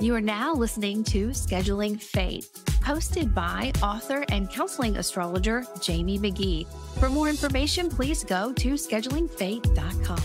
You are now listening to Scheduling Fate, hosted by author and counseling astrologer Jamie Magee. For more information, please go to schedulingfate.com.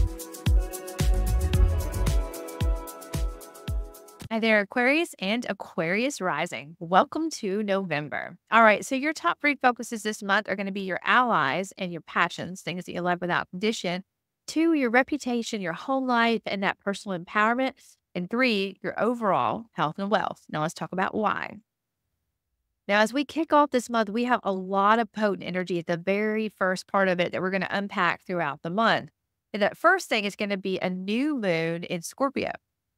Hi there, Aquarius and Aquarius Rising. Welcome to November. All right, so your top three focuses this month are going to be your allies and your passions, things that you love without condition. Two, your reputation, your home life, and that personal empowerment. And three, your overall health and wealth. Now let's talk about why. Now, as we kick off this month, we have a lot of potent energy at the very first part of it that we're going to unpack throughout the month. And that first thing is going to be a new moon in Scorpio.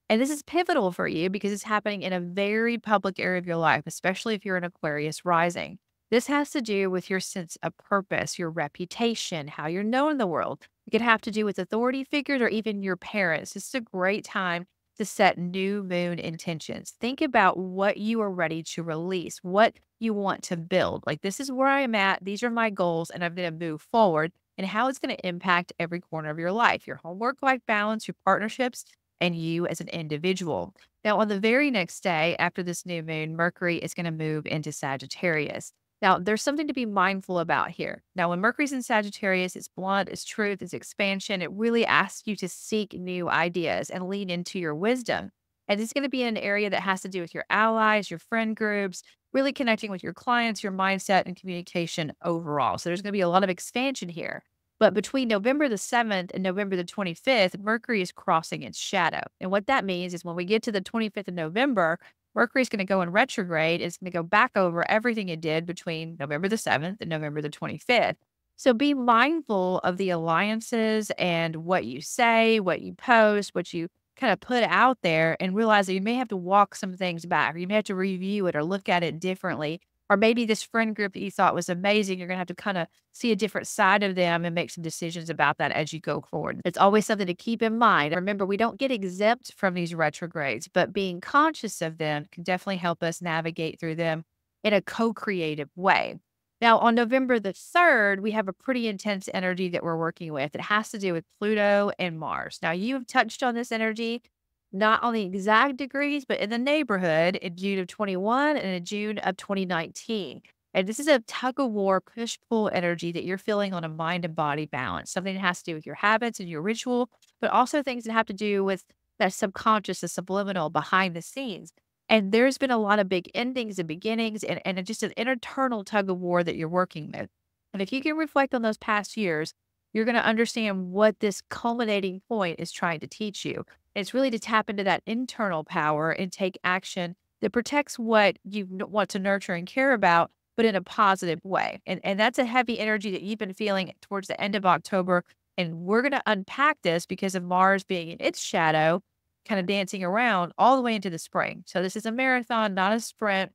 And this is pivotal for you because it's happening in a very public area of your life, especially if you're an Aquarius rising. This has to do with your sense of purpose, your reputation, how you're known in the world. It could have to do with authority figures or even your parents. This is a great time to set new moon intentions. Think about what you are ready to release, what you want to build. Like, this is where I'm at. These are my goals, and I'm going to move forward, and how it's going to impact every corner of your life your home work life balance, your partnerships, and you as an individual. Now, on the very next day after this new moon, Mercury is going to move into Sagittarius. Now, there's something to be mindful about here. Now, when Mercury's in Sagittarius, it's blunt, it's truth, it's expansion. It really asks you to seek new ideas and lean into your wisdom. And it's going to be an area that has to do with your allies, your friend groups, really connecting with your clients, your mindset, and communication overall. So there's going to be a lot of expansion here. But between November the 7th and November the 25th, Mercury is crossing its shadow. And what that means is when we get to the 25th of November, Mercury is going to go in retrograde. It's going to go back over everything it did between November the 7th and November the 25th. So be mindful of the alliances and what you say, what you post, what you kind of put out there, and realize that you may have to walk some things back, or you may have to review it or look at it differently or maybe this friend group that you thought was amazing, you're going to have to kind of see a different side of them and make some decisions about that as you go forward. It's always something to keep in mind. Remember, we don't get exempt from these retrogrades, but being conscious of them can definitely help us navigate through them in a co creative way. Now, on November the 3rd, we have a pretty intense energy that we're working with. It has to do with Pluto and Mars. Now, you have touched on this energy not on the exact degrees, but in the neighborhood in June of 21 and in June of 2019. And this is a tug of war, push pull energy that you're feeling on a mind and body balance, something that has to do with your habits and your ritual, but also things that have to do with that subconscious, the subliminal behind the scenes. And there's been a lot of big endings and beginnings and, and just an internal tug of war that you're working with. And if you can reflect on those past years, you're going to understand what this culminating point is trying to teach you. It's really to tap into that internal power and take action that protects what you want to nurture and care about, but in a positive way. And, and that's a heavy energy that you've been feeling towards the end of October. And we're going to unpack this because of Mars being in its shadow, kind of dancing around all the way into the spring. So this is a marathon, not a sprint.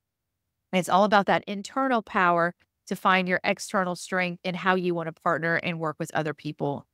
It's all about that internal power to find your external strength and how you want to partner and work with other people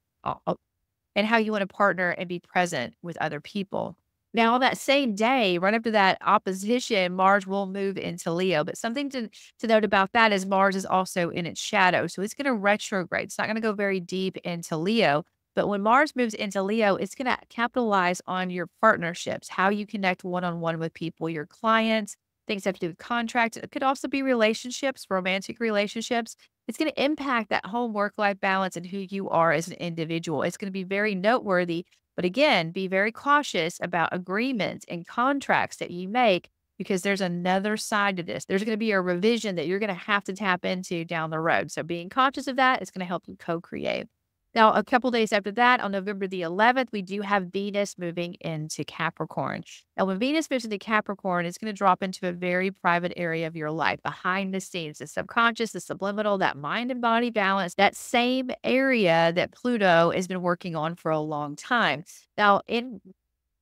and how you want to partner and be present with other people. Now, on that same day, right after that opposition, Mars will move into Leo. But something to, to note about that is Mars is also in its shadow. So it's going to retrograde. It's not going to go very deep into Leo. But when Mars moves into Leo, it's going to capitalize on your partnerships, how you connect one on one with people, your clients, things that have to do with contracts. It could also be relationships, romantic relationships. It's going to impact that whole work life balance and who you are as an individual. It's going to be very noteworthy. But again, be very cautious about agreements and contracts that you make because there's another side to this. There's going to be a revision that you're going to have to tap into down the road. So being conscious of that is going to help you co create. Now, a couple days after that, on November the 11th, we do have Venus moving into Capricorn. Now, when Venus moves into Capricorn, it's going to drop into a very private area of your life, behind the scenes, the subconscious, the subliminal, that mind and body balance, that same area that Pluto has been working on for a long time. Now, in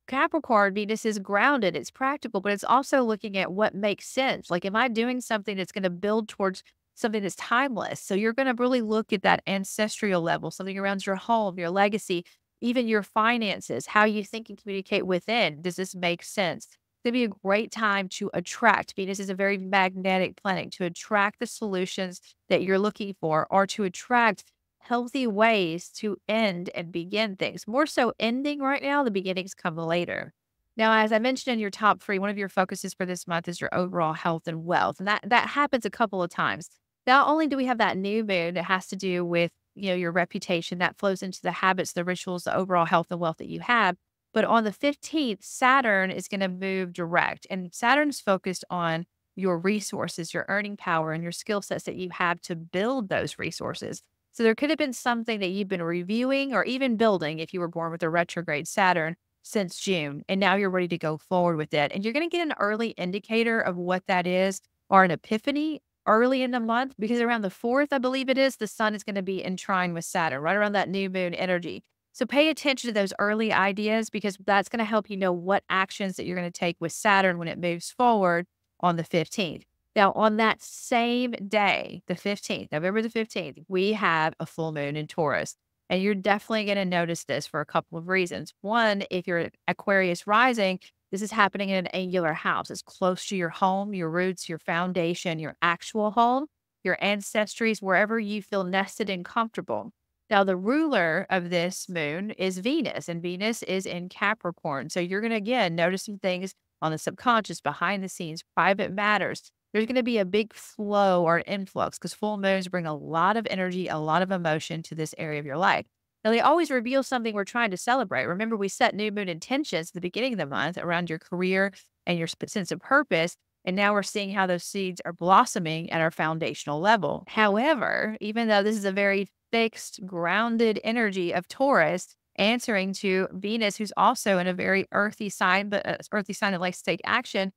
Capricorn, Venus is grounded, it's practical, but it's also looking at what makes sense. Like, am I doing something that's going to build towards something that's timeless. So you're going to really look at that ancestral level, something around your home, your legacy, even your finances, how you think and communicate within. Does this make sense? It's going to be a great time to attract. Venus is a very magnetic planet to attract the solutions that you're looking for or to attract healthy ways to end and begin things. More so ending right now, the beginnings come later. Now, as I mentioned in your top three, one of your focuses for this month is your overall health and wealth. And that that happens a couple of times. Not only do we have that new moon it has to do with, you know, your reputation, that flows into the habits, the rituals, the overall health and wealth that you have. But on the 15th, Saturn is going to move direct. And Saturn's focused on your resources, your earning power, and your skill sets that you have to build those resources. So there could have been something that you've been reviewing or even building if you were born with a retrograde Saturn since June, and now you're ready to go forward with it. And you're going to get an early indicator of what that is or an epiphany early in the month because around the 4th, I believe it is, the sun is going to be in trine with Saturn, right around that new moon energy. So pay attention to those early ideas because that's going to help you know what actions that you're going to take with Saturn when it moves forward on the 15th. Now, on that same day, the 15th, November the 15th, we have a full moon in Taurus. And you're definitely going to notice this for a couple of reasons. One, if you're Aquarius rising, this is happening in an angular house. It's close to your home, your roots, your foundation, your actual home, your ancestries, wherever you feel nested and comfortable. Now, the ruler of this moon is Venus, and Venus is in Capricorn. So you're going to, again, notice some things on the subconscious, behind the scenes, private matters. There's going to be a big flow or influx because full moons bring a lot of energy, a lot of emotion to this area of your life. Now, they always reveal something we're trying to celebrate. Remember, we set new moon intentions at the beginning of the month around your career and your sense of purpose. And now we're seeing how those seeds are blossoming at our foundational level. However, even though this is a very fixed, grounded energy of Taurus, answering to Venus, who's also in a very earthy sign, but uh, earthy sign that likes to take action.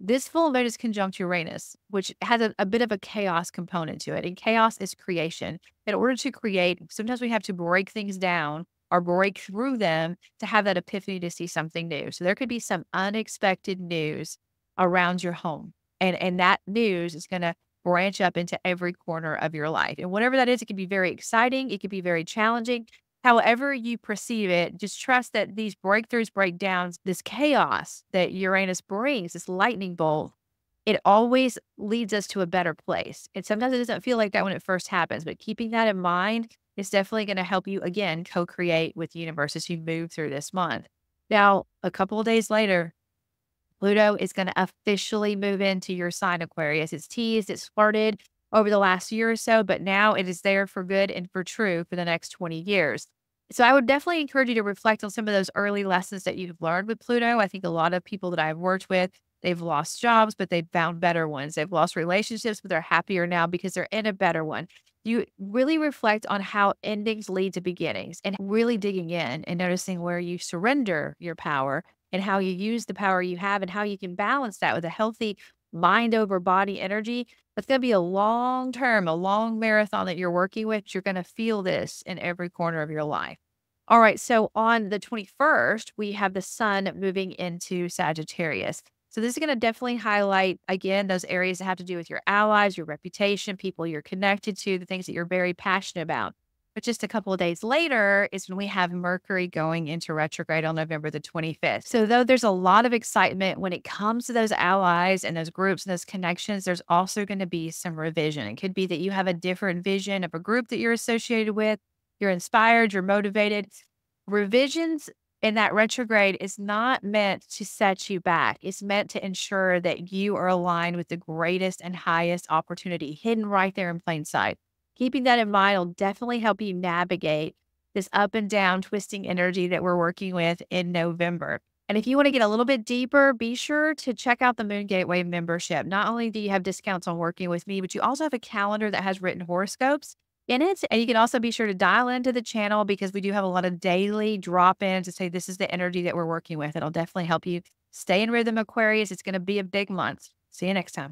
This full moon is conjunct Uranus, which has a, a, bit of a chaos component to it. And chaos is creation. In order to create, sometimes we have to break things down or break through them to have that epiphany to see something new. So there could be some unexpected news around your home. And, and that news is going to branch up into every corner of your life. And whatever that is, it can be very exciting, it can be very challenging, however you perceive it, just trust that these breakthroughs, breakdowns, this chaos that Uranus brings, this lightning bolt, it always leads us to a better place. And sometimes it doesn't feel like that when it first happens, but keeping that in mind is definitely going to help you again co create with the universe as you move through this month. Now, a couple of days later, Pluto is going to officially move into your sign Aquarius. It's teased, it's flirted, over the last year or so, but now it is there for good and for true for the next 20 years. So I would definitely encourage you to reflect on some of those early lessons that you've learned with Pluto. I think a lot of people that I've worked with, they've lost jobs, but they've found better ones. They've lost relationships, but they're happier now because they're in a better one. You really reflect on how endings lead to beginnings and really digging in and noticing where you surrender your power and how you use the power you have and how you can balance that with a healthy mind over body energy it's going to be a long term, a long marathon that you're working with. You're going to feel this in every corner of your life. All right. So on the 21st, we have the sun moving into Sagittarius. So this is going to definitely highlight again those areas that have to do with your allies, your reputation, people you're connected to, the things that you're very passionate about. But just a couple of days later is when we have Mercury going into retrograde on November the 25th. So, though there's a lot of excitement when it comes to those allies and those groups and those connections, there's also going to be some revision. It could be that you have a different vision of a group that you're associated with, you're inspired, you're motivated. Revisions in that retrograde is not meant to set you back. It's meant to ensure that you are aligned with the greatest and highest opportunity hidden right there in plain sight keeping that in mind will definitely help you navigate this up and down twisting energy that we're working with in November. And if you want to get a little bit deeper, be sure to check out the Moongate Way membership. Not only do you have discounts on working with me, but you also have a calendar that has written horoscopes in it. And you can also be sure to dial into the channel because we do have a lot of daily drop ins to say this is the energy that we're working with. It'll definitely help you stay in rhythm, Aquarius. It's going to be a big month. See you next time.